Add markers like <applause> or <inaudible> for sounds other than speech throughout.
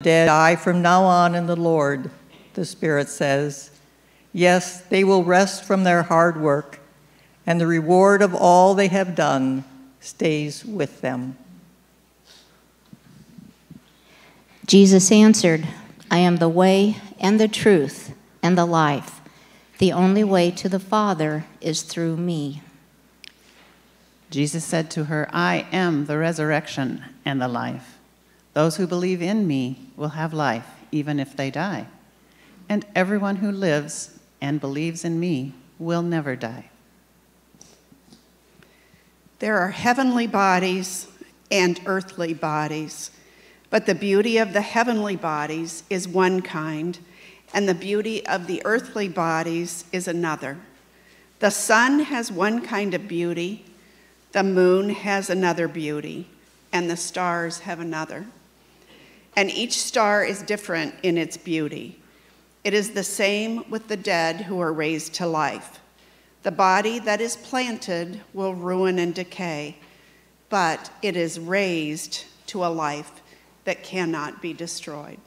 dead die from now on in the Lord, the Spirit says. Yes, they will rest from their hard work, and the reward of all they have done stays with them. Jesus answered, I am the way and the truth and the life. The only way to the Father is through me. Jesus said to her, I am the resurrection and the life. Those who believe in me will have life, even if they die. And everyone who lives and believes in me will never die. There are heavenly bodies and earthly bodies, but the beauty of the heavenly bodies is one kind, and the beauty of the earthly bodies is another. The sun has one kind of beauty the moon has another beauty, and the stars have another. And each star is different in its beauty. It is the same with the dead who are raised to life. The body that is planted will ruin and decay, but it is raised to a life that cannot be destroyed.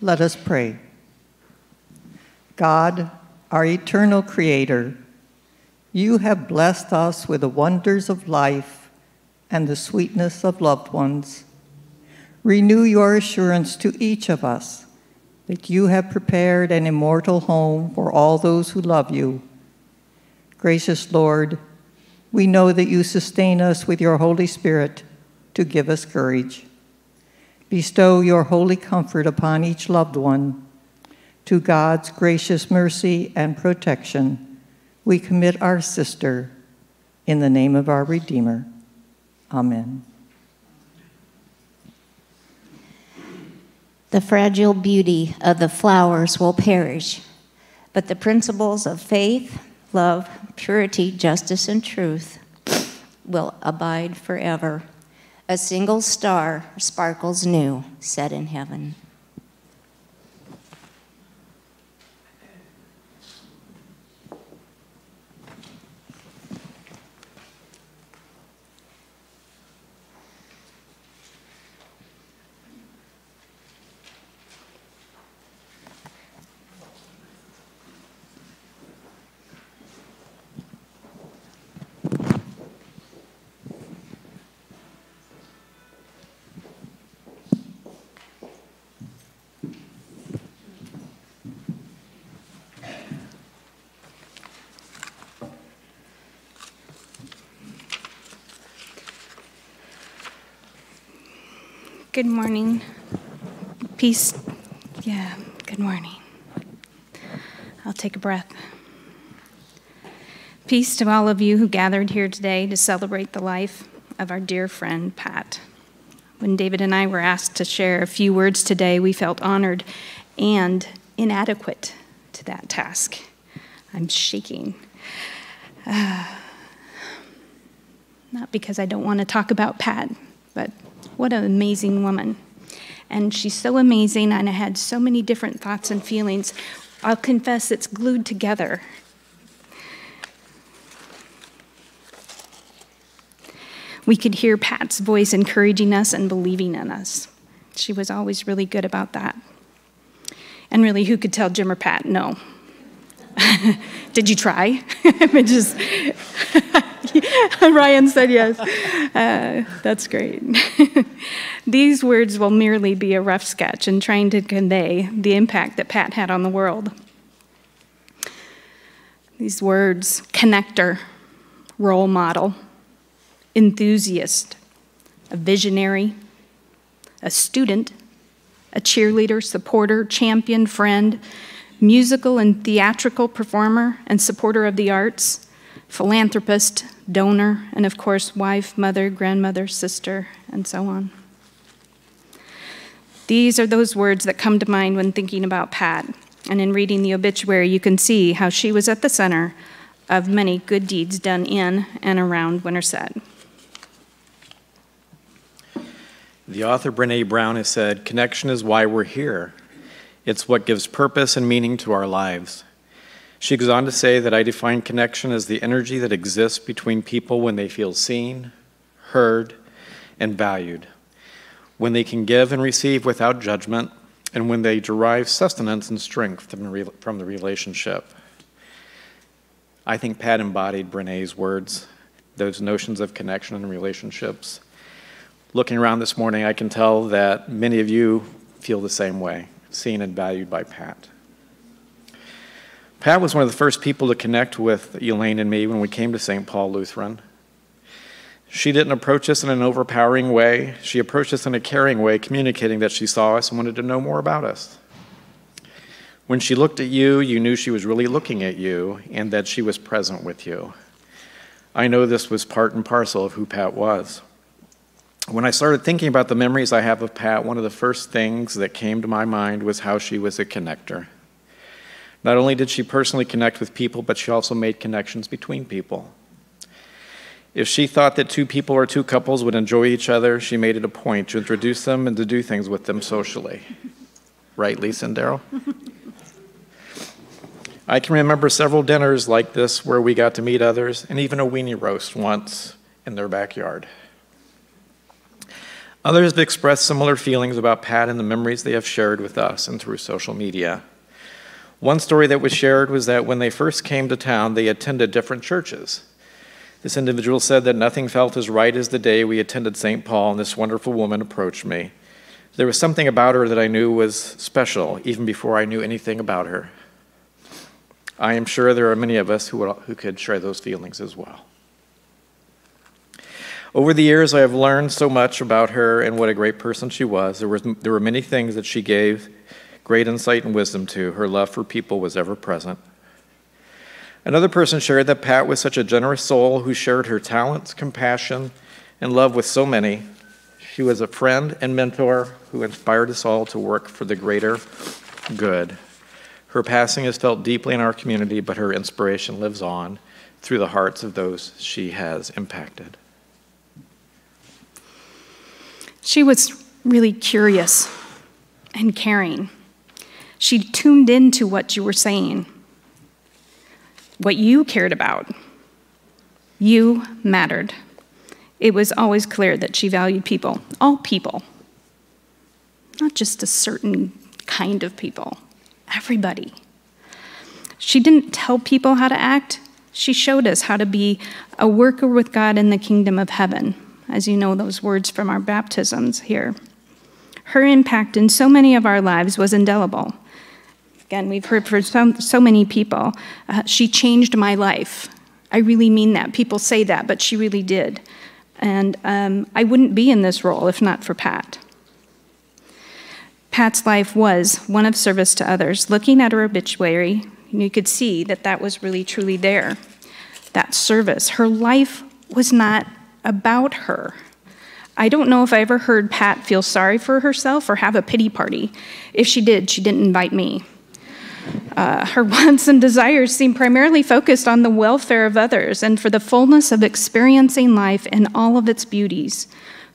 Let us pray. God, our eternal Creator, you have blessed us with the wonders of life and the sweetness of loved ones. Renew your assurance to each of us that you have prepared an immortal home for all those who love you. Gracious Lord, we know that you sustain us with your Holy Spirit to give us courage. Bestow your holy comfort upon each loved one. To God's gracious mercy and protection we commit our sister in the name of our Redeemer. Amen. The fragile beauty of the flowers will perish, but the principles of faith, love, purity, justice, and truth will abide forever. A single star sparkles new, set in heaven. Good morning. Peace. Yeah, good morning. I'll take a breath. Peace to all of you who gathered here today to celebrate the life of our dear friend Pat. When David and I were asked to share a few words today, we felt honored and inadequate to that task. I'm shaking. Uh, <sighs> not because I don't want to talk about Pat, but what an amazing woman. And she's so amazing, and I had so many different thoughts and feelings. I'll confess it's glued together. We could hear Pat's voice encouraging us and believing in us. She was always really good about that. And really, who could tell Jim or Pat no? <laughs> Did you try? <laughs> just <laughs> <laughs> Ryan said yes. Uh, that's great. <laughs> These words will merely be a rough sketch in trying to convey the impact that Pat had on the world. These words connector, role model, enthusiast, a visionary, a student, a cheerleader, supporter, champion, friend, musical and theatrical performer and supporter of the arts, philanthropist, donor, and of course, wife, mother, grandmother, sister, and so on. These are those words that come to mind when thinking about Pat. And in reading the obituary, you can see how she was at the center of many good deeds done in and around Winterset. The author Brene Brown has said, Connection is why we're here. It's what gives purpose and meaning to our lives. She goes on to say that I define connection as the energy that exists between people when they feel seen, heard, and valued. when they can give and receive without judgment, and when they derive sustenance and strength from the relationship. I think Pat embodied Brene's words, those notions of connection and relationships. Looking around this morning, I can tell that many of you feel the same way, seen and valued by Pat. Pat was one of the first people to connect with Elaine and me when we came to St. Paul Lutheran. She didn't approach us in an overpowering way. She approached us in a caring way, communicating that she saw us and wanted to know more about us. When she looked at you, you knew she was really looking at you and that she was present with you. I know this was part and parcel of who Pat was. When I started thinking about the memories I have of Pat, one of the first things that came to my mind was how she was a connector. Not only did she personally connect with people, but she also made connections between people. If she thought that two people or two couples would enjoy each other, she made it a point to introduce them and to do things with them socially. Right, Lisa and Daryl? I can remember several dinners like this where we got to meet others, and even a weenie roast once in their backyard. Others have expressed similar feelings about Pat and the memories they have shared with us and through social media. One story that was shared was that when they first came to town, they attended different churches. This individual said that nothing felt as right as the day we attended St. Paul, and this wonderful woman approached me. There was something about her that I knew was special, even before I knew anything about her. I am sure there are many of us who, who could share those feelings as well. Over the years, I have learned so much about her and what a great person she was. There, was, there were many things that she gave great insight and wisdom to. Her love for people was ever present. Another person shared that Pat was such a generous soul who shared her talents, compassion, and love with so many. She was a friend and mentor who inspired us all to work for the greater good. Her passing is felt deeply in our community, but her inspiration lives on through the hearts of those she has impacted. She was really curious and caring. She tuned into what you were saying, what you cared about. You mattered. It was always clear that she valued people, all people, not just a certain kind of people, everybody. She didn't tell people how to act, she showed us how to be a worker with God in the kingdom of heaven, as you know those words from our baptisms here. Her impact in so many of our lives was indelible. Again, we've heard from so, so many people, uh, she changed my life. I really mean that. People say that, but she really did. And um, I wouldn't be in this role if not for Pat. Pat's life was one of service to others. Looking at her obituary, you could see that that was really truly there. That service. Her life was not about her. I don't know if I ever heard Pat feel sorry for herself or have a pity party. If she did, she didn't invite me. Uh, her <laughs> wants and desires seem primarily focused on the welfare of others and for the fullness of experiencing life in all of its beauties.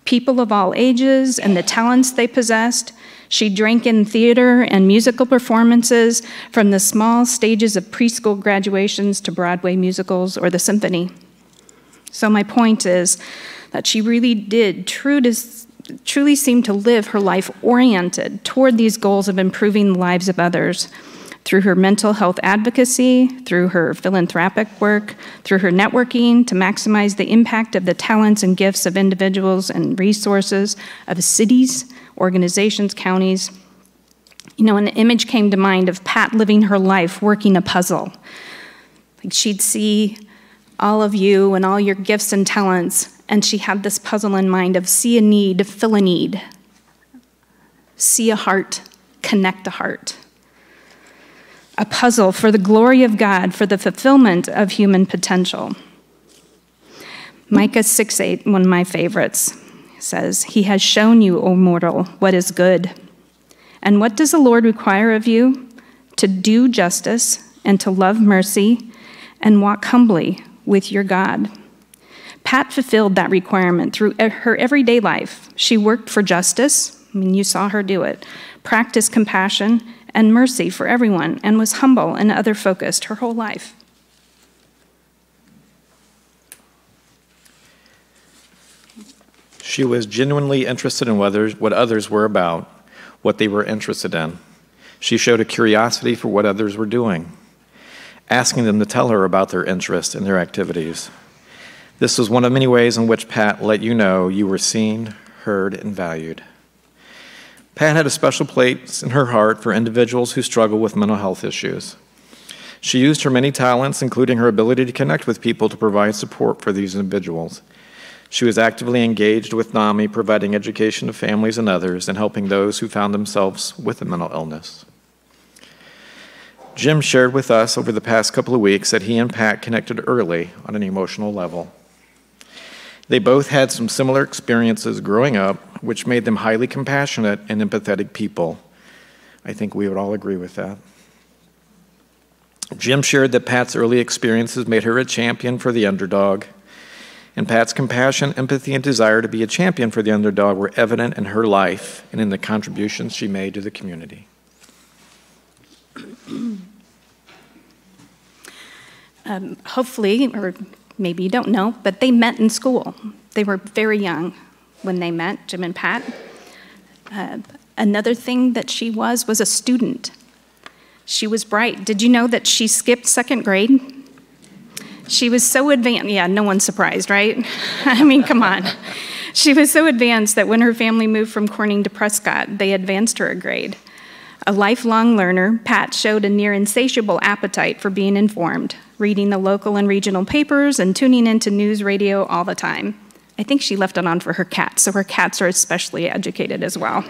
People of all ages and the talents they possessed. She drank in theater and musical performances from the small stages of preschool graduations to Broadway musicals or the symphony. So, my point is that she really did true to, truly seem to live her life oriented toward these goals of improving the lives of others through her mental health advocacy, through her philanthropic work, through her networking to maximize the impact of the talents and gifts of individuals and resources of cities, organizations, counties. You know, an image came to mind of Pat living her life working a puzzle. Like she'd see all of you and all your gifts and talents, and she had this puzzle in mind of see a need, fill a need, see a heart, connect a heart a puzzle for the glory of God, for the fulfillment of human potential. Micah 6 8, one of my favorites, says, He has shown you, O mortal, what is good. And what does the Lord require of you? To do justice and to love mercy and walk humbly with your God. Pat fulfilled that requirement through her everyday life. She worked for justice, I mean, you saw her do it, practiced compassion, and mercy for everyone and was humble and other focused her whole life. She was genuinely interested in what others were about, what they were interested in. She showed a curiosity for what others were doing, asking them to tell her about their interests and their activities. This was one of many ways in which Pat let you know you were seen, heard, and valued. Pat had a special place in her heart for individuals who struggle with mental health issues. She used her many talents, including her ability to connect with people, to provide support for these individuals. She was actively engaged with NAMI, providing education to families and others, and helping those who found themselves with a mental illness. Jim shared with us over the past couple of weeks that he and Pat connected early on an emotional level. They both had some similar experiences growing up, which made them highly compassionate and empathetic people. I think we would all agree with that. Jim shared that Pat's early experiences made her a champion for the underdog, and Pat's compassion, empathy, and desire to be a champion for the underdog were evident in her life and in the contributions she made to the community. Um, hopefully, or maybe you don't know, but they met in school. They were very young when they met, Jim and Pat. Uh, another thing that she was was a student. She was bright. Did you know that she skipped second grade? She was so advanced. Yeah, no one's surprised, right? <laughs> I mean, come on. She was so advanced that when her family moved from Corning to Prescott, they advanced her a grade. A lifelong learner, Pat showed a near insatiable appetite for being informed, reading the local and regional papers and tuning into news radio all the time. I think she left it on for her cats, so her cats are especially educated as well.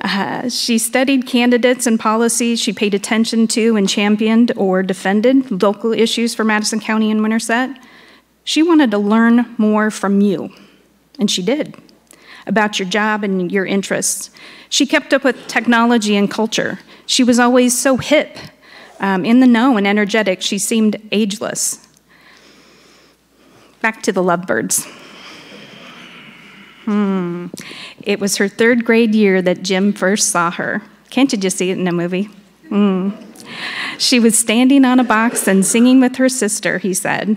Uh, she studied candidates and policies she paid attention to and championed or defended local issues for Madison County and Winterset. She wanted to learn more from you, and she did, about your job and your interests. She kept up with technology and culture. She was always so hip, um, in the know, and energetic. She seemed ageless. Back to the lovebirds. Hmm. It was her third grade year that Jim first saw her. Can't you just see it in a movie? Hmm. She was standing on a box and singing with her sister, he said.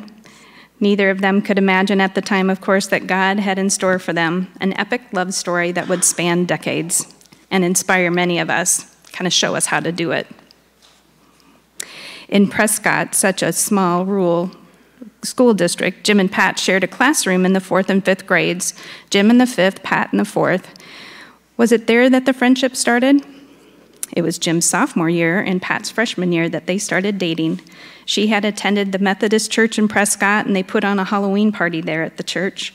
Neither of them could imagine at the time, of course, that God had in store for them an epic love story that would span decades and inspire many of us, kind of show us how to do it. In Prescott, such a small rural school district, Jim and Pat shared a classroom in the fourth and fifth grades. Jim in the fifth, Pat in the fourth. Was it there that the friendship started? It was Jim's sophomore year and Pat's freshman year that they started dating. She had attended the Methodist church in Prescott and they put on a Halloween party there at the church.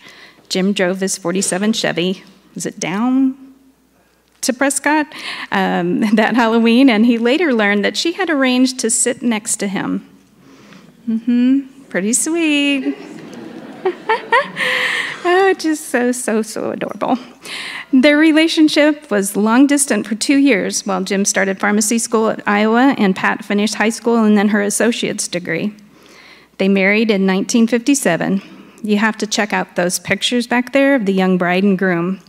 Jim drove his 47 Chevy. Was it down to Prescott um, <laughs> that Halloween? And he later learned that she had arranged to sit next to him. Mm hmm pretty sweet. <laughs> oh, just so, so, so adorable. Their relationship was long distance for two years while Jim started pharmacy school at Iowa and Pat finished high school and then her associate's degree. They married in 1957. You have to check out those pictures back there of the young bride and groom.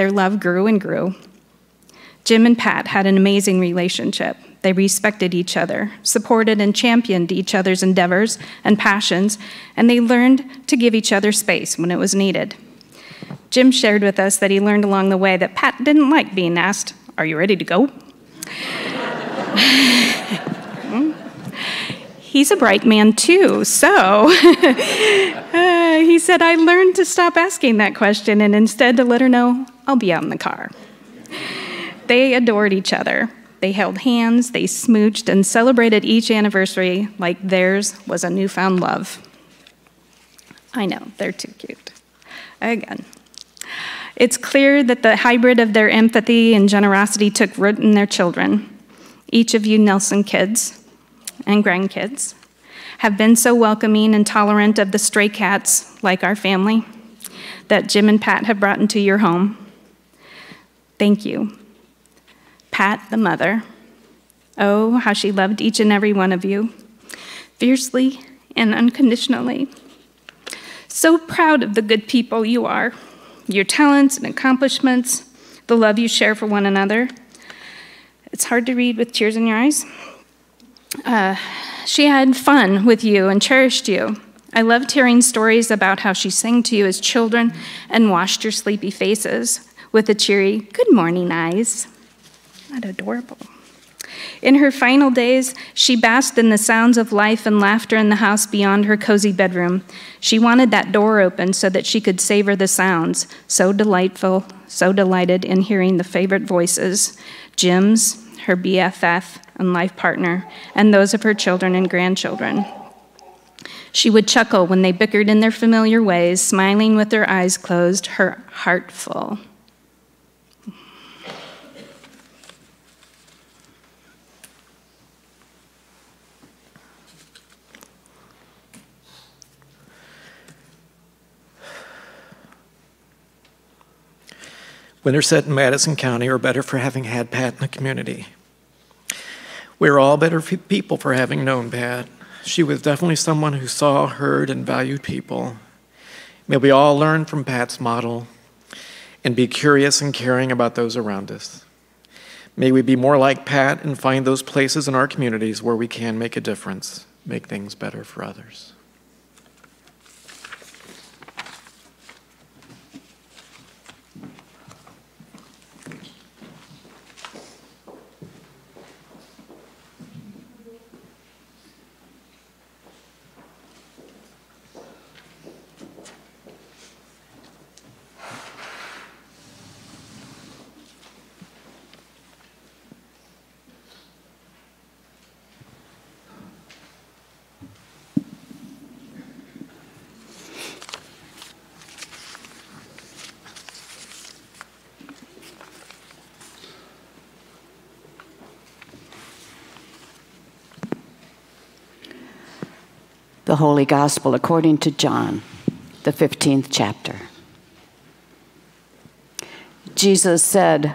Their love grew and grew. Jim and Pat had an amazing relationship. They respected each other, supported and championed each other's endeavors and passions, and they learned to give each other space when it was needed. Jim shared with us that he learned along the way that Pat didn't like being asked, Are you ready to go? <laughs> He's a bright man too, so uh, <laughs> he said, I learned to stop asking that question and instead to let her know I'll be out in the car. They adored each other. They held hands, they smooched, and celebrated each anniversary like theirs was a newfound love. I know, they're too cute. Again. It's clear that the hybrid of their empathy and generosity took root in their children. Each of you Nelson kids and grandkids have been so welcoming and tolerant of the stray cats, like our family, that Jim and Pat have brought into your home. Thank you. Pat, the mother. Oh, how she loved each and every one of you, fiercely and unconditionally. So proud of the good people you are, your talents and accomplishments, the love you share for one another. It's hard to read with tears in your eyes. Uh, she had fun with you and cherished you, I loved hearing stories about how she sang to you as children and washed your sleepy faces with a cheery, Good morning, eyes. Not adorable. In her final days, she basked in the sounds of life and laughter in the house beyond her cozy bedroom. She wanted that door open so that she could savor the sounds, so delightful, so delighted in hearing the favorite voices Jim's, her BFF and life partner, and those of her children and grandchildren. She would chuckle when they bickered in their familiar ways, smiling with their eyes closed, her heart full. Winterset and Madison County are better for having had Pat in the community. We're all better people for having known Pat. She was definitely someone who saw, heard, and valued people. May we all learn from Pat's model and be curious and caring about those around us. May we be more like Pat and find those places in our communities where we can make a difference, make things better for others. The Holy Gospel according to John, the 15th chapter. Jesus said,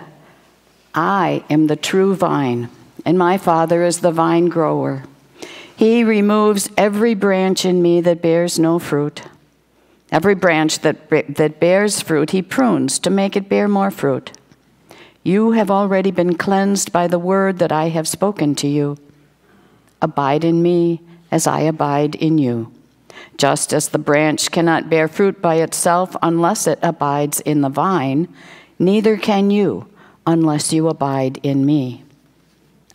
I am the true vine, and my Father is the vine grower. He removes every branch in me that bears no fruit. Every branch that, that bears fruit, he prunes to make it bear more fruit. You have already been cleansed by the word that I have spoken to you. Abide in me as I abide in you. Just as the branch cannot bear fruit by itself unless it abides in the vine, neither can you unless you abide in me.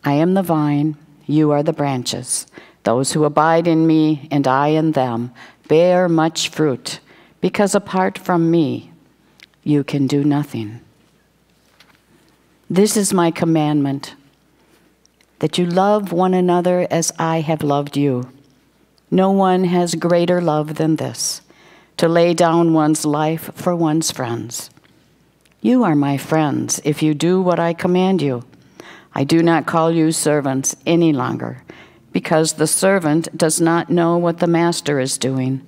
I am the vine, you are the branches. Those who abide in me and I in them bear much fruit, because apart from me, you can do nothing. This is my commandment that you love one another as I have loved you. No one has greater love than this to lay down one's life for one's friends. You are my friends if you do what I command you. I do not call you servants any longer, because the servant does not know what the master is doing.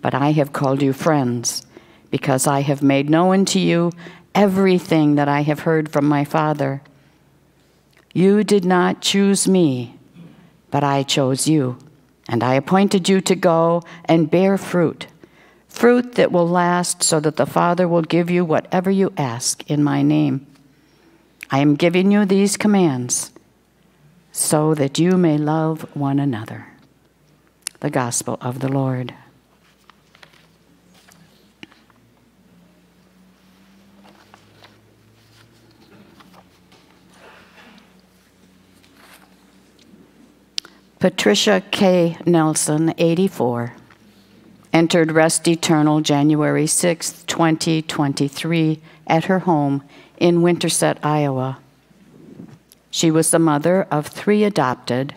But I have called you friends, because I have made known to you everything that I have heard from my Father. You did not choose me, but I chose you, and I appointed you to go and bear fruit, fruit that will last, so that the Father will give you whatever you ask in my name. I am giving you these commands so that you may love one another. The Gospel of the Lord. Patricia K. Nelson, 84, entered rest eternal January 6, 2023, at her home in Winterset, Iowa. She was the mother of three adopted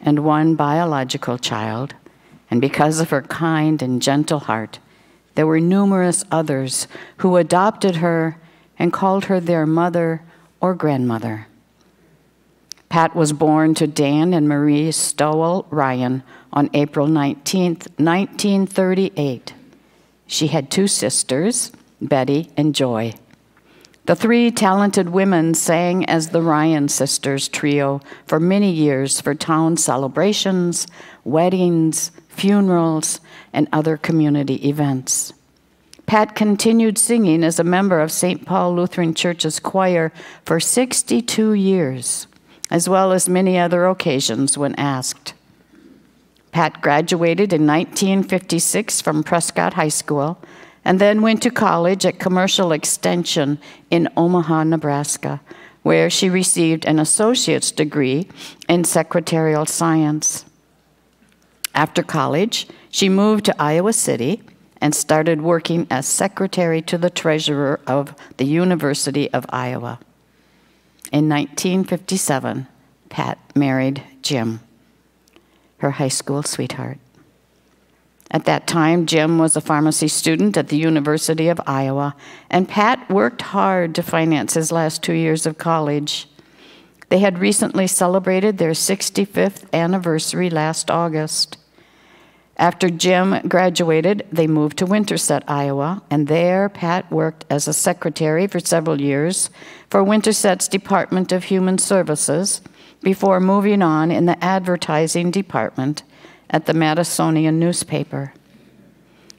and one biological child, and because of her kind and gentle heart, there were numerous others who adopted her and called her their mother or grandmother. Pat was born to Dan and Marie Stowell Ryan on April 19, 1938. She had two sisters, Betty and Joy. The three talented women sang as the Ryan Sisters trio for many years for town celebrations, weddings, funerals, and other community events. Pat continued singing as a member of St. Paul Lutheran Church's choir for 62 years as well as many other occasions when asked. Pat graduated in 1956 from Prescott High School and then went to college at Commercial Extension in Omaha, Nebraska, where she received an associate's degree in secretarial science. After college, she moved to Iowa City and started working as secretary to the treasurer of the University of Iowa. In 1957, Pat married Jim, her high school sweetheart. At that time, Jim was a pharmacy student at the University of Iowa, and Pat worked hard to finance his last two years of college. They had recently celebrated their 65th anniversary last August. After Jim graduated, they moved to Winterset, Iowa, and there Pat worked as a secretary for several years for Winterset's Department of Human Services before moving on in the advertising department at the Madisonian newspaper.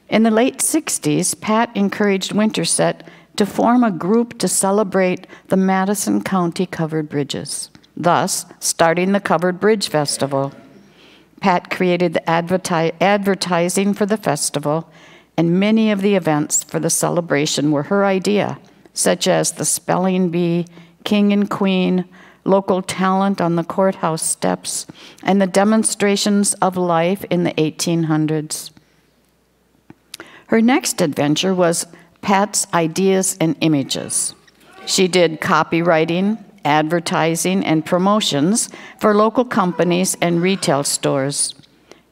In the late 60s, Pat encouraged Winterset to form a group to celebrate the Madison County covered bridges, thus, starting the Covered Bridge Festival. Pat created the adverti- advertising for the festival, and many of the events for the celebration were her idea, such as the spelling bee, king and queen, local talent on the courthouse steps, and the demonstrations of life in the 1800s. Her next adventure was Pat's Ideas and Images. She did copywriting, advertising, and promotions for local companies and retail stores.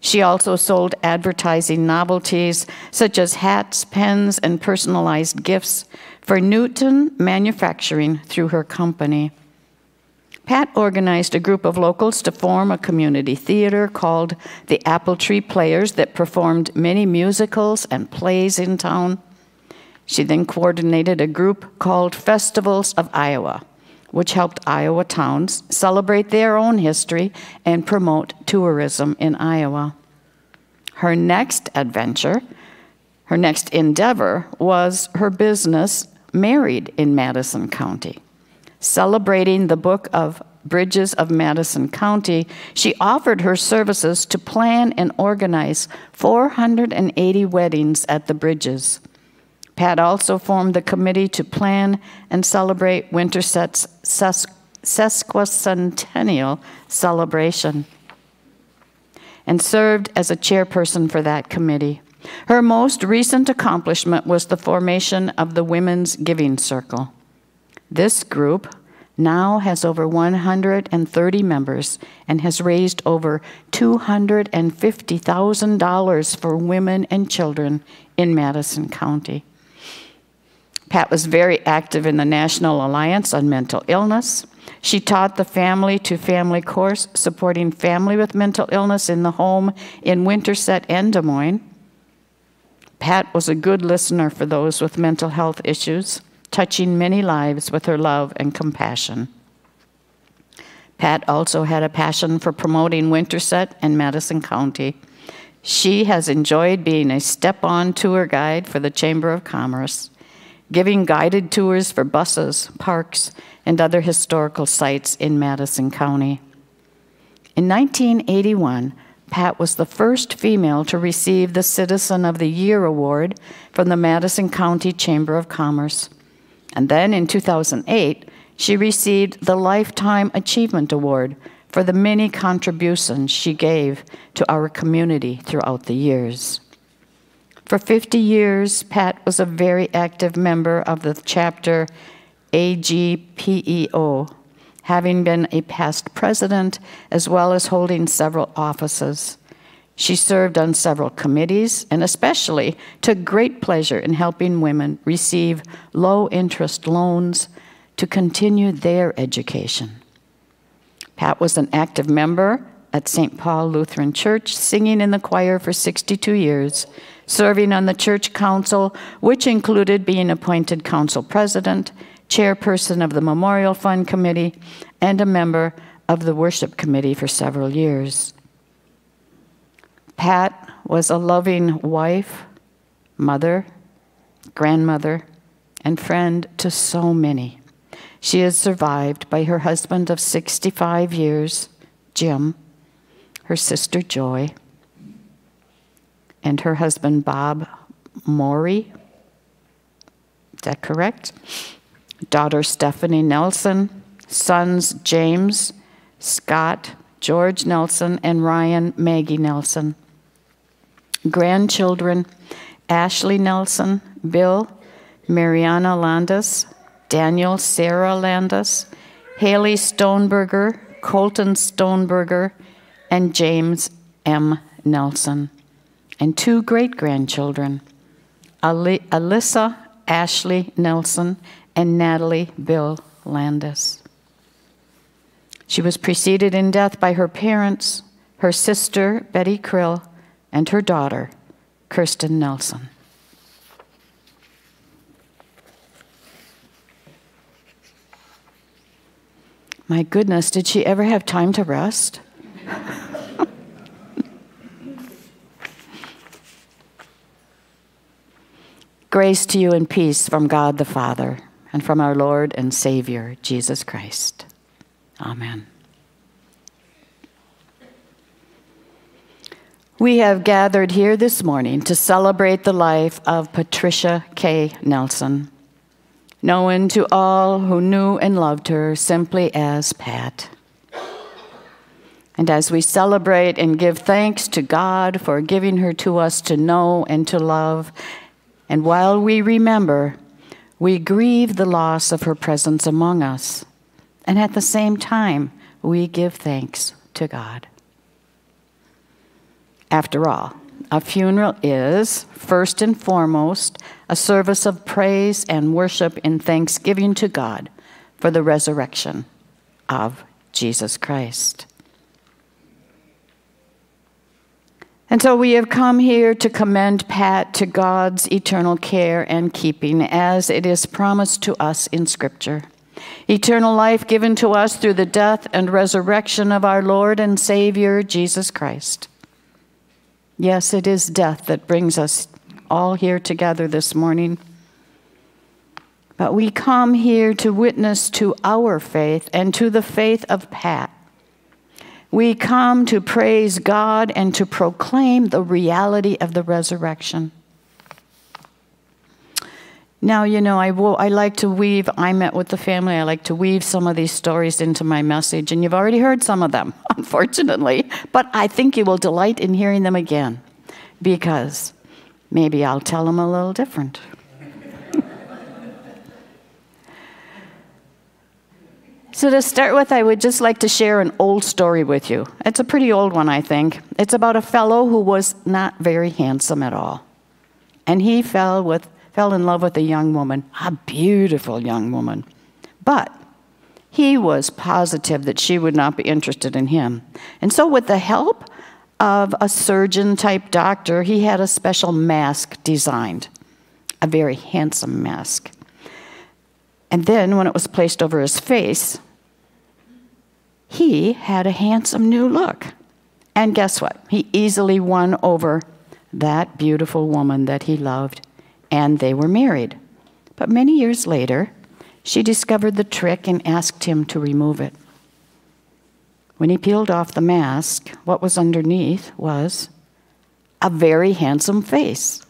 She also sold advertising novelties such as hats, pens, and personalized gifts for Newton Manufacturing through her company. Pat organized a group of locals to form a community theater called the Apple Tree Players that performed many musicals and plays in town. She then coordinated a group called Festivals of Iowa, which helped Iowa towns celebrate their own history and promote tourism in Iowa. Her next adventure, her next endeavor, was her business, Married in Madison County celebrating the book of Bridges of Madison County, she offered her services to plan and organize 480 weddings at the bridges. Pat also formed the committee to plan and celebrate Winterset's sesquicentennial celebration and served as a chairperson for that committee. Her most recent accomplishment was the formation of the Women's Giving Circle. This group now has over 130 members and has raised over $250,000 for women and children in Madison County. Pat was very active in the National Alliance on Mental Illness. She taught the family to family course supporting family with mental illness in the home in Winterset and Des Moines. Pat was a good listener for those with mental health issues touching many lives with her love and compassion. Pat also had a passion for promoting Winterset and Madison County. She has enjoyed being a step on tour guide for the Chamber of Commerce, giving guided tours for buses, parks, and other historical sites in Madison County. In 1981, Pat was the first female to receive the Citizen of the Year award from the Madison County Chamber of Commerce. And then in 2008, she received the Lifetime Achievement Award for the many contributions she gave to our community throughout the years. For 50 years, Pat was a very active member of the chapter AG P.E.O., having been a past president as well as holding several offices. She served on several committees and especially took great pleasure in helping women receive low interest loans to continue their education. Pat was an active member at St. Paul Lutheran Church, singing in the choir for 62 years, serving on the church council, which included being appointed council president, chairperson of the Memorial Fund Committee, and a member of the worship committee for several years. Pat was a loving wife, mother, grandmother, and friend to so many. She is survived by her husband of 65 years, Jim, her sister Joy, and her husband Bob Maury. Is that correct? Daughter Stephanie Nelson, sons James, Scott, George Nelson, and Ryan Maggie Nelson. Grandchildren Ashley Nelson, Bill, Mariana Landis, Daniel Sarah Landis, Haley Stoneberger, Colton Stoneberger, and James M. Nelson. And two great grandchildren, Alyssa Ashley Nelson and Natalie Bill Landis. She was preceded in death by her parents, her sister, Betty Krill, and her daughter, Kirsten Nelson. My goodness, did she ever have time to rest? <laughs> Grace to you and peace from God the Father and from our Lord and Savior, Jesus Christ. Amen. We have gathered here this morning to celebrate the life of Patricia K. Nelson, known to all who knew and loved her simply as Pat. And as we celebrate and give thanks to God for giving her to us to know and to love, and while we remember, we grieve the loss of her presence among us. And at the same time, we give thanks to God. After all, a funeral is, first and foremost, a service of praise and worship in thanksgiving to God for the resurrection of Jesus Christ. And so we have come here to commend Pat to God's eternal care and keeping as it is promised to us in Scripture. Eternal life given to us through the death and resurrection of our Lord and Savior, Jesus Christ. Yes, it is death that brings us all here together this morning. But we come here to witness to our faith and to the faith of Pat we come to praise God and to proclaim the reality of the resurrection. Now, you know, I, will, I like to weave, I met with the family, I like to weave some of these stories into my message, and you've already heard some of them, <laughs> unfortunately, but I think you will delight in hearing them again because maybe I'll tell them a little different. So, to start with, I would just like to share an old story with you. It's a pretty old one, I think. It's about a fellow who was not very handsome at all. And he fell, with, fell in love with a young woman, a beautiful young woman. But he was positive that she would not be interested in him. And so, with the help of a surgeon type doctor, he had a special mask designed, a very handsome mask. And then, when it was placed over his face, he had a handsome new look. And guess what? He easily won over that beautiful woman that he loved, and they were married. But many years later, she discovered the trick and asked him to remove it. When he peeled off the mask, what was underneath was a very handsome face.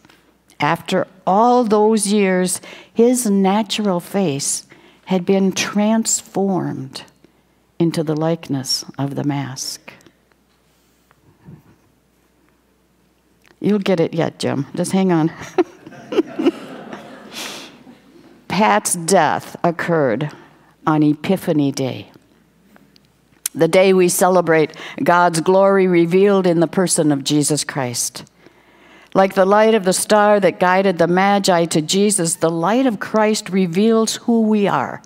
After all those years, his natural face had been transformed into the likeness of the mask. You'll get it yet, Jim. Just hang on. <laughs> Pat's death occurred on Epiphany Day, the day we celebrate God's glory revealed in the person of Jesus Christ. Like the light of the star that guided the Magi to Jesus, the light of Christ reveals who we are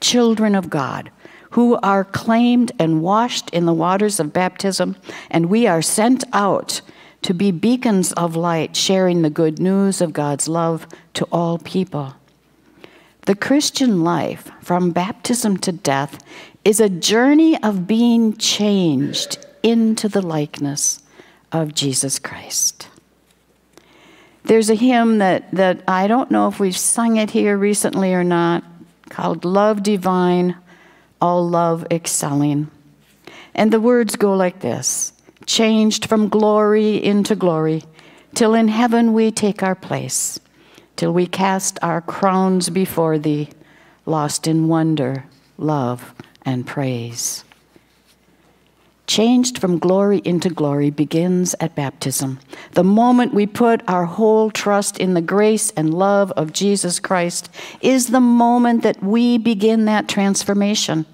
children of God who are claimed and washed in the waters of baptism, and we are sent out to be beacons of light, sharing the good news of God's love to all people. The Christian life, from baptism to death, is a journey of being changed into the likeness of Jesus Christ. There's a hymn that, that I don't know if we've sung it here recently or not called Love Divine, all love excelling. And the words go like this changed from glory into glory, till in heaven we take our place, till we cast our crowns before thee, lost in wonder, love, and praise. Changed from glory into glory begins at baptism. The moment we put our whole trust in the grace and love of Jesus Christ is the moment that we begin that transformation.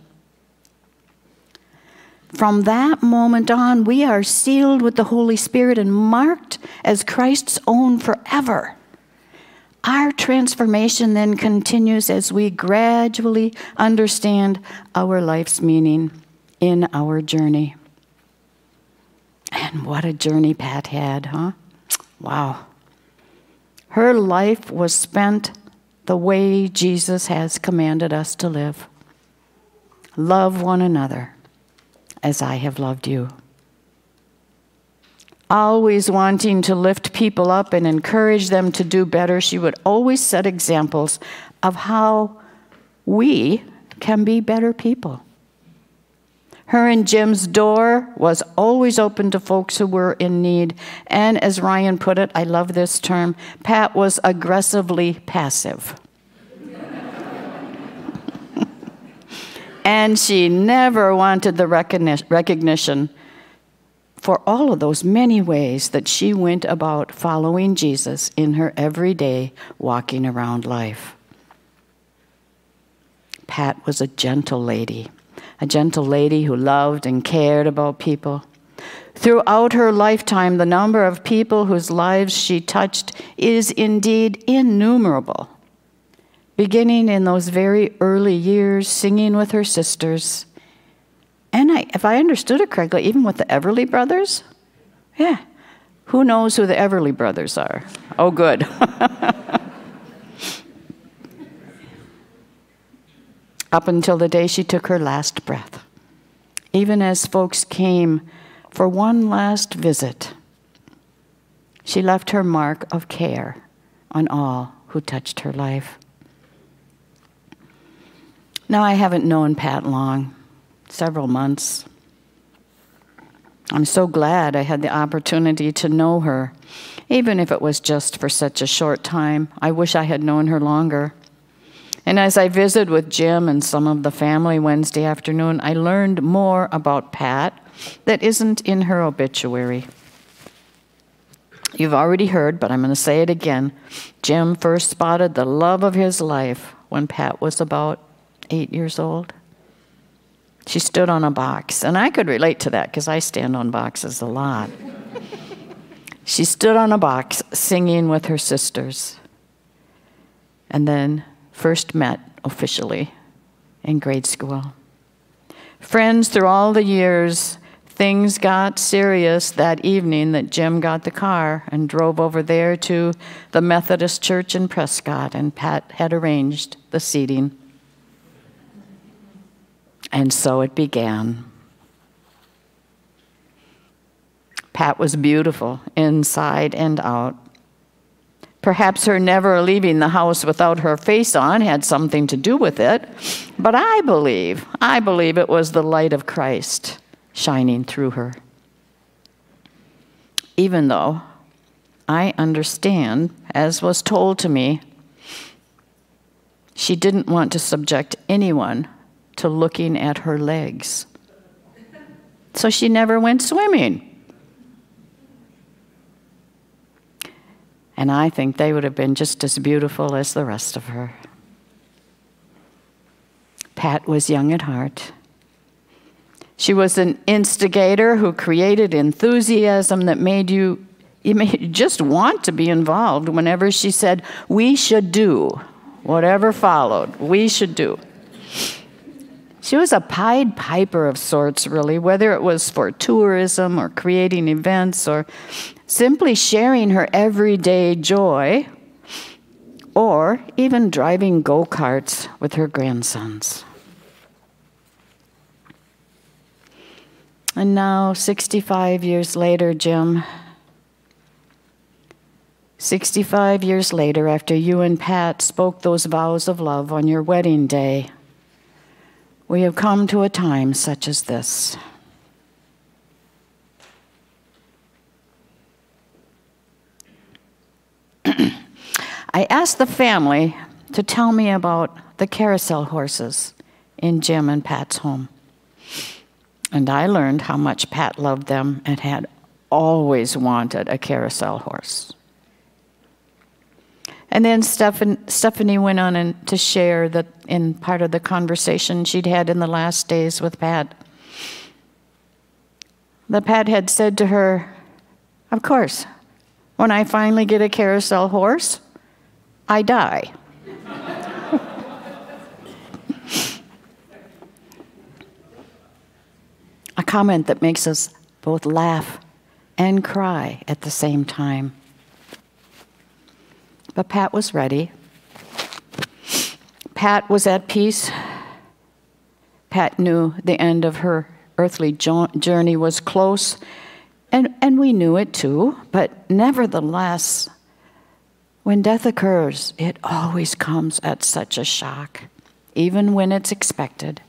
From that moment on, we are sealed with the Holy Spirit and marked as Christ's own forever. Our transformation then continues as we gradually understand our life's meaning in our journey. And what a journey Pat had, huh? Wow. Her life was spent the way Jesus has commanded us to live. Love one another as I have loved you. Always wanting to lift people up and encourage them to do better, she would always set examples of how we can be better people. Her and Jim's door was always open to folks who were in need. And as Ryan put it, I love this term, Pat was aggressively passive. And she never wanted the recognition for all of those many ways that she went about following Jesus in her everyday walking around life. Pat was a gentle lady a gentle lady who loved and cared about people. Throughout her lifetime, the number of people whose lives she touched is indeed innumerable. Beginning in those very early years, singing with her sisters, and I, if I understood it correctly, even with the Everly brothers? Yeah. Who knows who the Everly brothers are? Oh, good. <laughs> up until the day she took her last breath. Even as folks came for one last visit, she left her mark of care on all who touched her life. Now, I haven't known Pat long, several months. I'm so glad I had the opportunity to know her, even if it was just for such a short time. I wish I had known her longer. And as I visited with Jim and some of the family Wednesday afternoon, I learned more about Pat that isn't in her obituary. You've already heard, but I'm going to say it again. Jim first spotted the love of his life when Pat was about eight years old. She stood on a box, and I could relate to that because I stand on boxes a lot. <laughs> she stood on a box singing with her sisters. And then first met officially in grade school. Friends, through all the years, things got serious that evening that Jim got the car and drove over there to the Methodist Church in Prescott, and Pat had arranged the seating. And so it began. Pat was beautiful inside and out. Perhaps her never leaving the house without her face on had something to do with it, but I believe, I believe it was the light of Christ shining through her. Even though I understand, as was told to me, she didn't want to subject anyone to looking at her legs. So she never went swimming. And I think they would have been just as beautiful as the rest of her. Pat was young at heart. She was an instigator who created enthusiasm that made you, you just want to be involved whenever she said, We should do. Whatever followed, we should do. She was a Pied Piper of sorts, really, whether it was for tourism or creating events or simply sharing her everyday joy, or even driving go karts with her grandsons. And now, 65 years later, Jim, 65 years later, after you and Pat spoke those vows of love on your wedding day, we have come to a time such as this. <clears throat> I asked the family to tell me about the carousel horses in Jim and Pat's home. And I learned how much Pat loved them and had always wanted a carousel horse. And then Stephanie went on and to share that in part of the conversation she'd had in the last days with Pat. That Pat had said to her, Of course, when I finally get a carousel horse, I die. a comment that makes us both laugh and cry at the same time. But Pat was ready. Pat was at peace. Pat knew the end of her earthly journey was close, and, and we knew it too, but nevertheless, when death occurs, it always comes at such a shock, even when it's expected.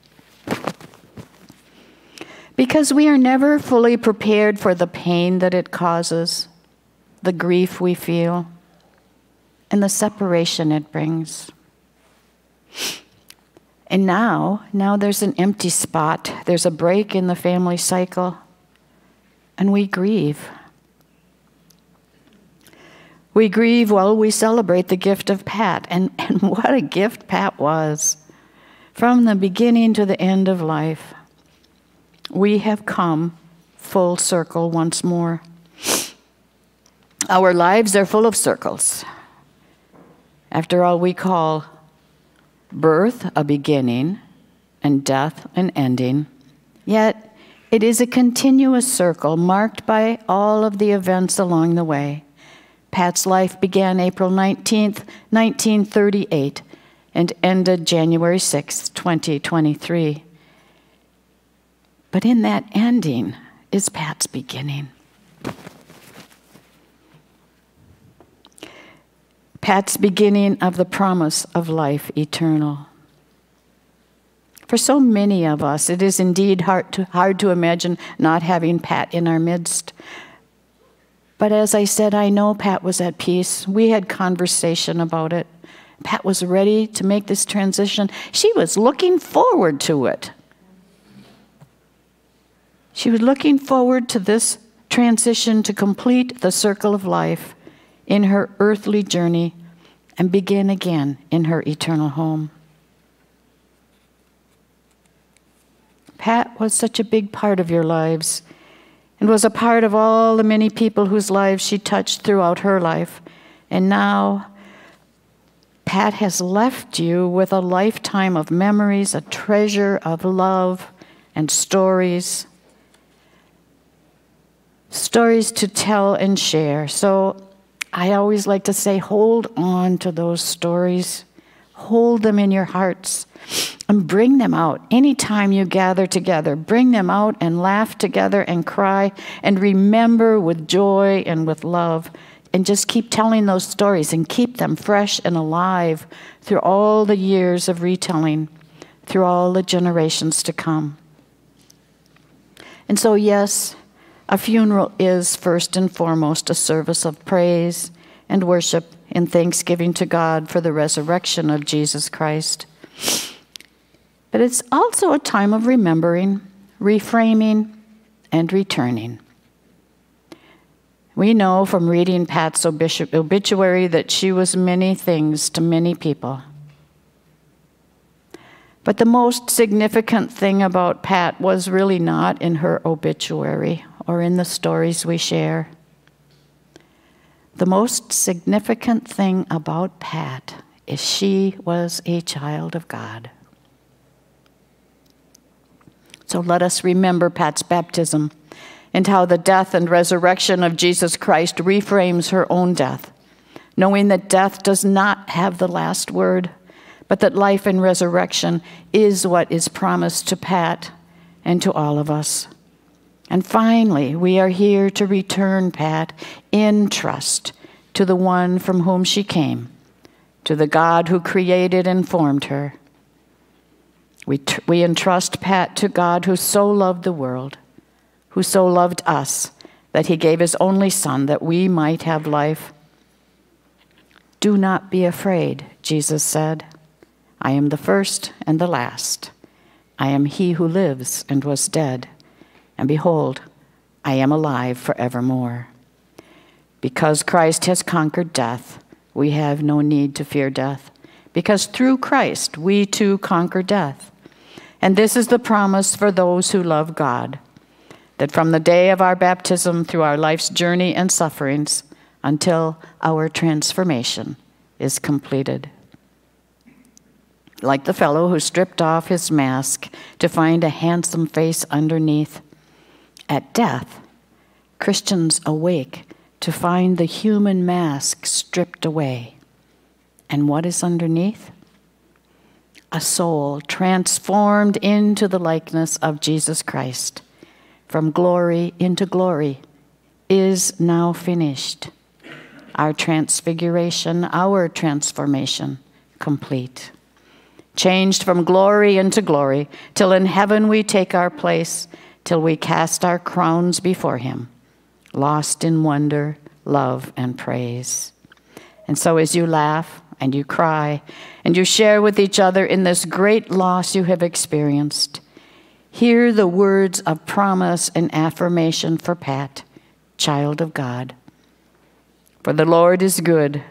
Because we are never fully prepared for the pain that it causes, the grief we feel, and the separation it brings. And now, now there's an empty spot, there's a break in the family cycle, and we grieve. We grieve while we celebrate the gift of Pat. And, <laughs> and what a gift Pat was. From the beginning to the end of life, we have come full circle once more. Our lives are full of circles. After all, we call birth a beginning and death an ending. Yet, it is a continuous circle marked by all of the events along the way. Pat's life began April 19, 1938, and ended January 6, 2023. But in that ending is Pat's beginning. Pat's beginning of the promise of life eternal. For so many of us, it is indeed hard to, hard to imagine not having Pat in our midst. But as I said, I know Pat was at peace. We had conversation about it. Pat was ready to make this transition. She was looking forward to it. She was looking forward to this transition to complete the circle of life in her earthly journey and begin again in her eternal home. Pat was such a big part of your lives and was a part of all the many people whose lives she touched throughout her life. And now, Pat has left you with a lifetime of memories, a treasure of love and stories. Stories to tell and share. So I always like to say, hold on to those stories, hold them in your hearts and bring them out anytime you gather together. Bring them out and laugh together and cry and remember with joy and with love. And just keep telling those stories and keep them fresh and alive through all the years of retelling, through all the generations to come. And so, yes, a funeral is first and foremost a service of praise and worship and thanksgiving to God for the resurrection of Jesus Christ. But it's also a time of remembering, reframing, and returning. We know from reading Pat's obituary that she was many things to many people. But the most significant thing about Pat was really not in her obituary or in the stories we share. The most significant thing about Pat is she was a child of God. So let us remember Pat's baptism and how the death and resurrection of Jesus Christ reframes her own death, knowing that death does not have the last word, but that life and resurrection is what is promised to Pat and to all of us. And finally, we are here to return Pat in trust to the one from whom she came, to the God who created and formed her we, we entrust Pat to God who so loved the world, who so loved us, that he gave his only Son that we might have life. Do not be afraid, Jesus said. I am the first and the last. I am he who lives and was dead. And behold, I am alive forevermore. Because Christ has conquered death, we have no need to fear death. Because through Christ, we too conquer death. And this is the promise for those who love God that from the day of our baptism through our life's journey and sufferings until our transformation is completed. Like the fellow who stripped off his mask to find a handsome face underneath, at death, Christians awake to find the human mask stripped away. And what is underneath? A soul transformed into the likeness of Jesus Christ, from glory into glory, is now finished. Our transfiguration, our transformation, complete. Changed from glory into glory, till in heaven we take our place, till we cast our crowns before Him lost in wonder, love, and praise. And so, as you laugh and you cry and you share with each other in this great loss you have experienced, hear the words of promise and affirmation for Pat, child of God. For the Lord is good,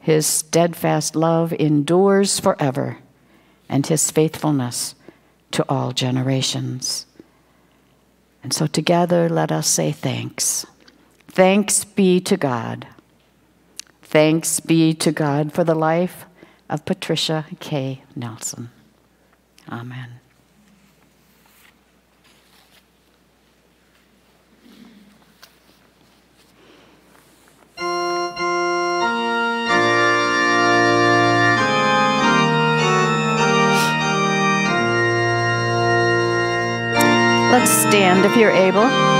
his steadfast love endures forever, and his faithfulness to all generations. And so together let us say thanks. Thanks be to God. Thanks be to God for the life of Patricia K. Nelson. Amen. Let's stand if you're able.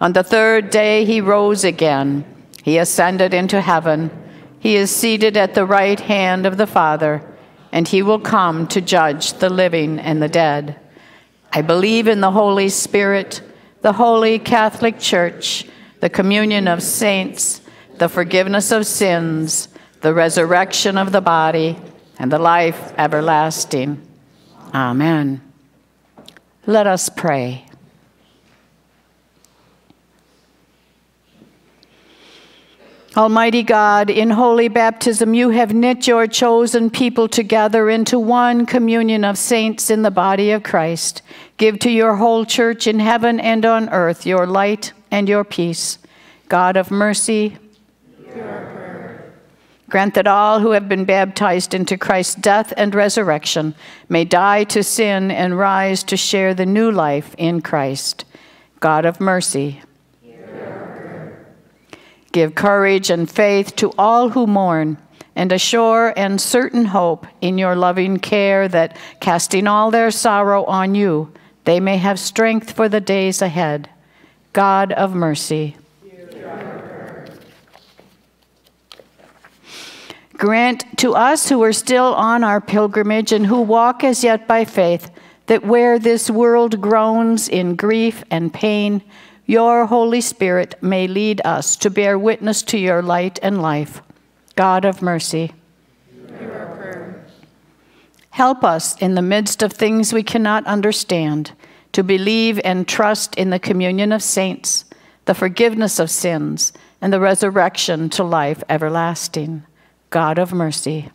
On the third day, he rose again. He ascended into heaven. He is seated at the right hand of the Father, and he will come to judge the living and the dead. I believe in the Holy Spirit, the holy Catholic Church, the communion of saints, the forgiveness of sins, the resurrection of the body, and the life everlasting. Amen. Let us pray. Almighty God, in holy baptism, you have knit your chosen people together into one communion of saints in the body of Christ. Give to your whole church in heaven and on earth your light and your peace. God of mercy, grant that all who have been baptized into Christ's death and resurrection may die to sin and rise to share the new life in Christ. God of mercy, Give courage and faith to all who mourn, and a sure and certain hope in your loving care that, casting all their sorrow on you, they may have strength for the days ahead. God of mercy. Grant to us who are still on our pilgrimage and who walk as yet by faith that where this world groans in grief and pain, your Holy Spirit may lead us to bear witness to your light and life. God of mercy. Help us in the midst of things we cannot understand to believe and trust in the communion of saints, the forgiveness of sins, and the resurrection to life everlasting. God of mercy.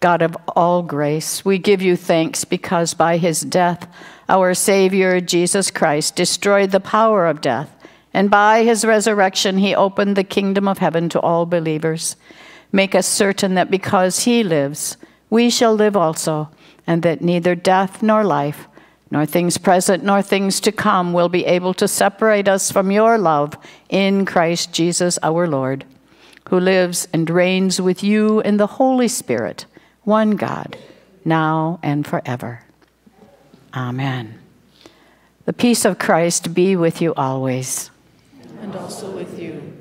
God of all grace, we give you thanks because by his death, our Savior, Jesus Christ, destroyed the power of death, and by his resurrection, he opened the kingdom of heaven to all believers. Make us certain that because he lives, we shall live also, and that neither death nor life, nor things present nor things to come will be able to separate us from your love in Christ Jesus our Lord, who lives and reigns with you in the Holy Spirit one God, now and forever. Amen. The peace of Christ be with you always. And also with you.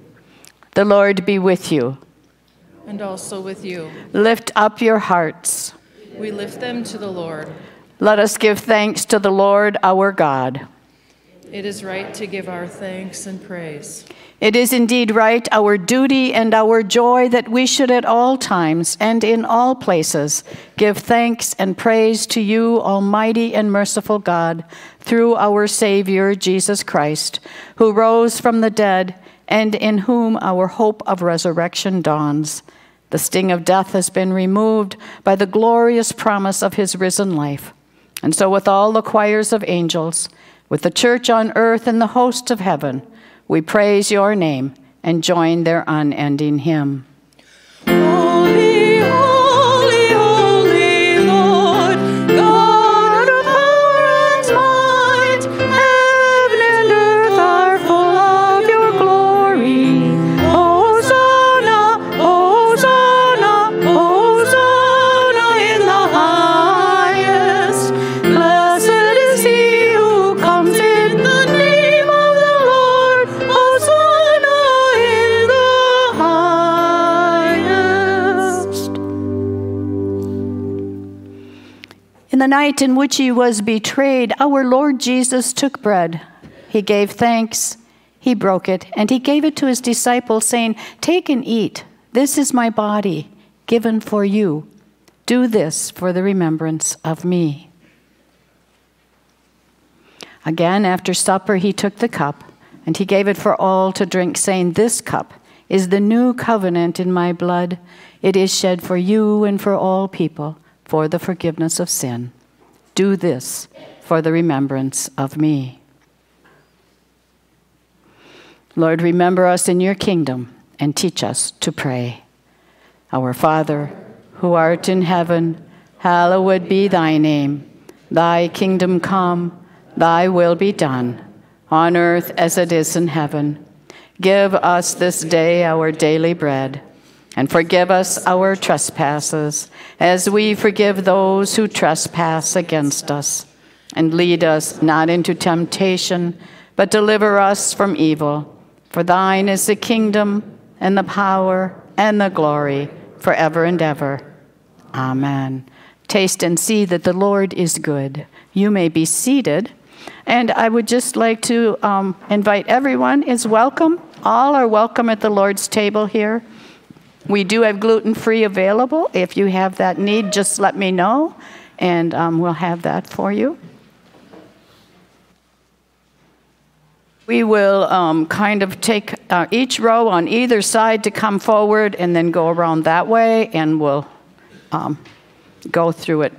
The Lord be with you. And also with you. Lift up your hearts. We lift them to the Lord. Let us give thanks to the Lord our God. It is right to give our thanks and praise. It is indeed right, our duty and our joy, that we should at all times and in all places give thanks and praise to you, Almighty and merciful God, through our Savior, Jesus Christ, who rose from the dead and in whom our hope of resurrection dawns. The sting of death has been removed by the glorious promise of his risen life. And so, with all the choirs of angels, with the church on earth and the hosts of heaven, we praise your name and join their unending hymn. Holy, In the night in which he was betrayed, our Lord Jesus took bread. He gave thanks, he broke it, and he gave it to his disciples, saying, Take and eat. This is my body, given for you. Do this for the remembrance of me. Again, after supper, he took the cup, and he gave it for all to drink, saying, This cup is the new covenant in my blood. It is shed for you and for all people for the forgiveness of sin. Do this for the remembrance of me. Lord, remember us in your kingdom and teach us to pray. Our Father, who art in heaven, hallowed be thy name. Thy kingdom come, thy will be done, on earth as it is in heaven. Give us this day our daily bread, and forgive us our trespasses, as we forgive those who trespass against us. And lead us not into temptation, but deliver us from evil. For thine is the kingdom, and the power, and the glory, forever and ever. Amen. Taste and see that the Lord is good. You may be seated. And I would just like to um, invite everyone is welcome. All are welcome at the Lord's table here. We do have gluten free available. If you have that need, just let me know, and um, we'll have that for you. We will um, kind of take uh, each row on either side to come forward and then go around that way, and we'll um, go through it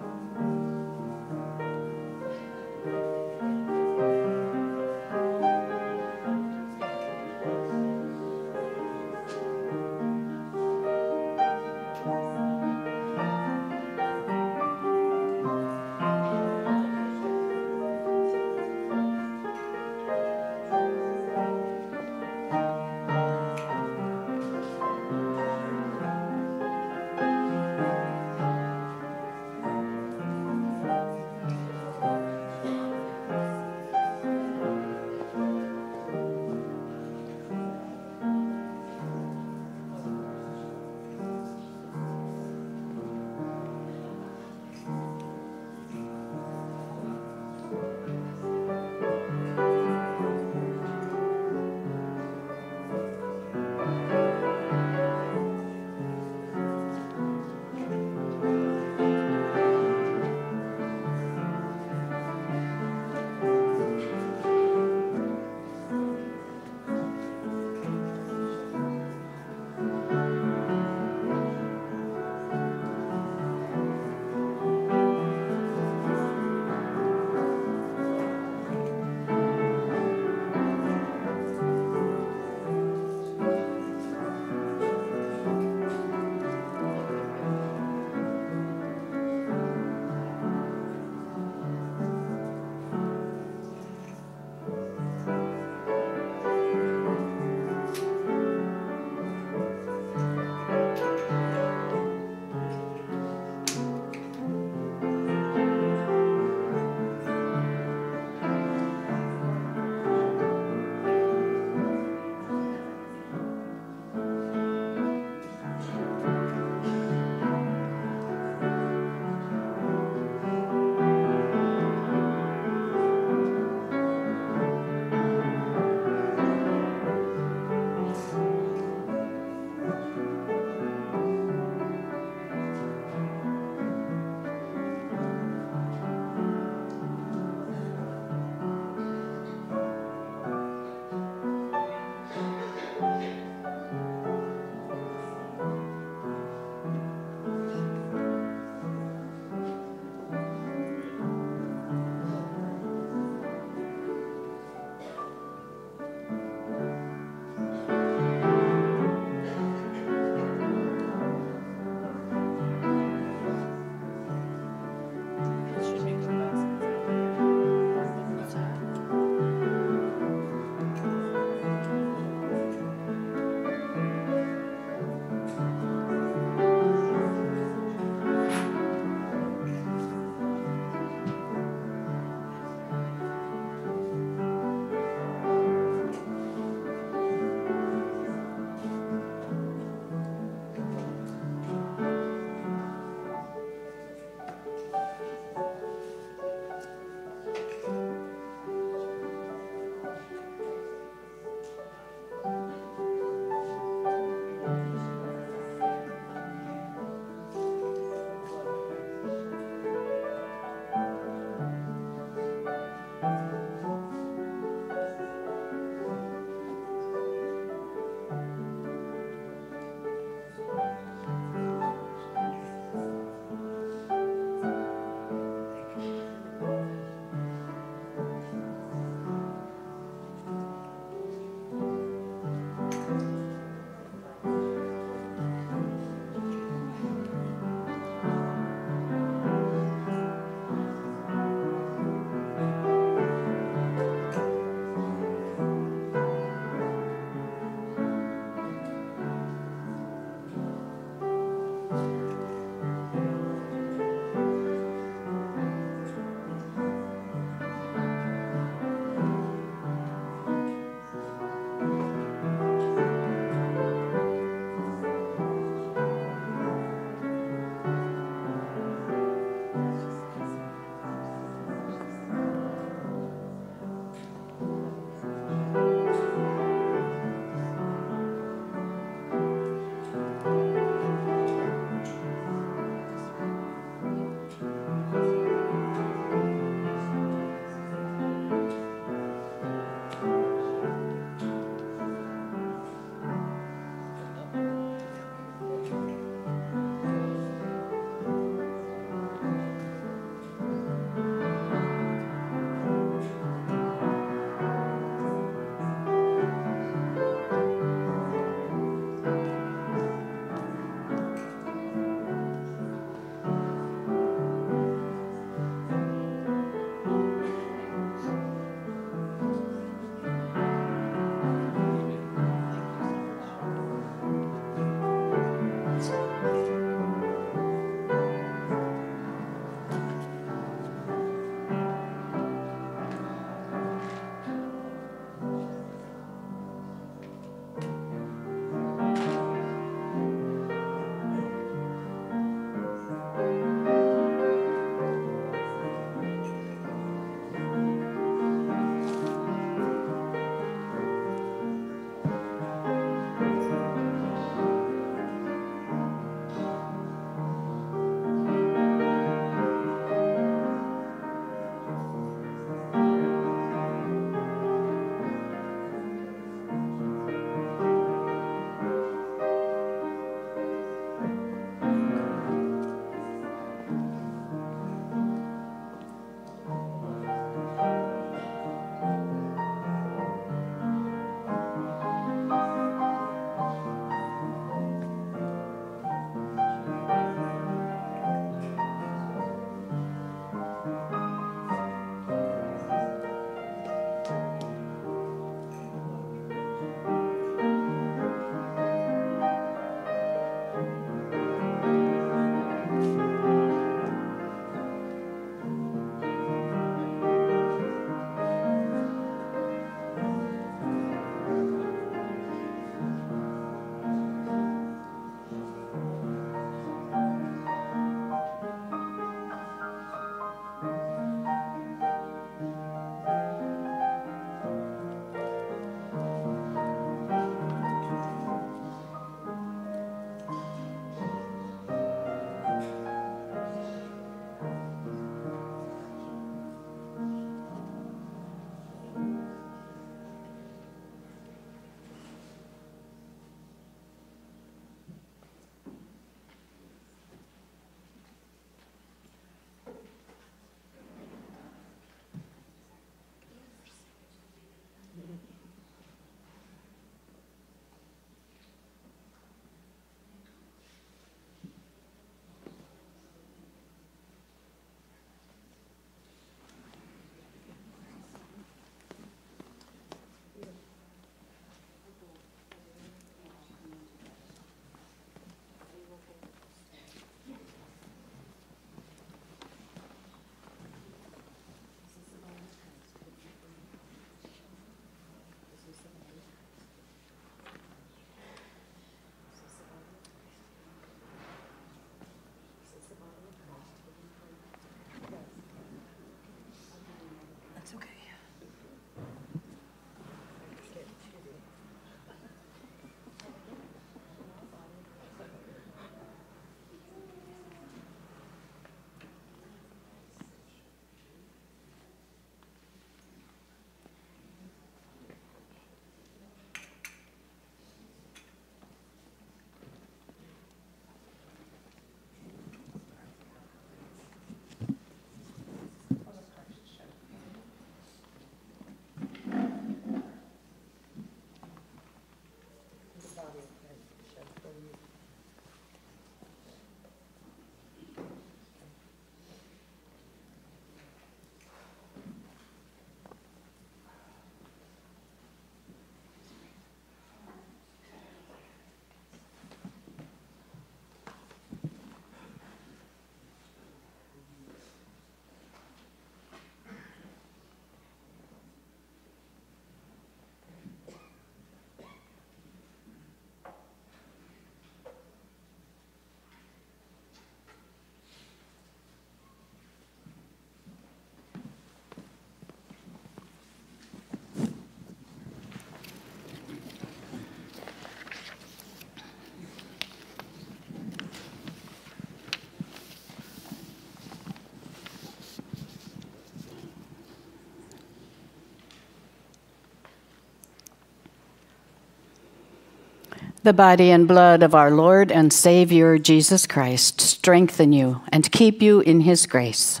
The body and blood of our Lord and Savior Jesus Christ strengthen you and keep you in his grace.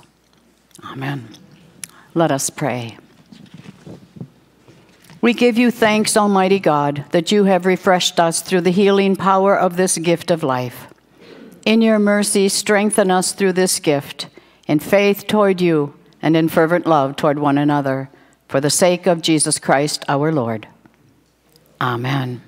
Amen. Let us pray. We give you thanks, Almighty God, that you have refreshed us through the healing power of this gift of life. In your mercy, strengthen us through this gift, in faith toward you and in fervent love toward one another, for the sake of Jesus Christ our Lord. Amen.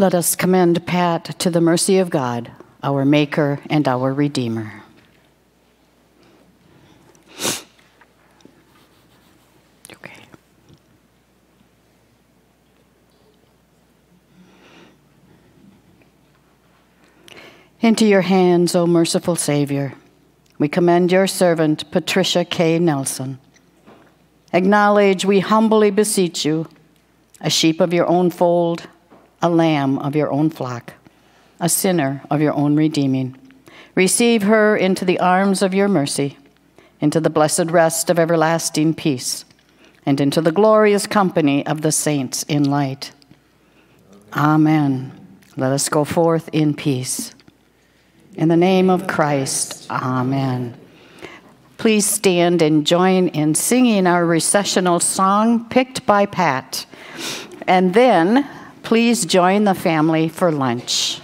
Let us commend Pat to the mercy of God, our Maker and our Redeemer. Okay. Into your hands, O merciful Savior, we commend your servant, Patricia K. Nelson. Acknowledge, we humbly beseech you, a sheep of your own fold a lamb of your own flock, a sinner of your own redeeming. Receive her into the arms of your mercy, into the blessed rest of everlasting peace, and into the glorious company of the saints in light. Amen. Let us go forth in peace. In the name of Christ, Amen. Please stand and join in singing our recessional song picked by Pat. And then Please join the family for lunch.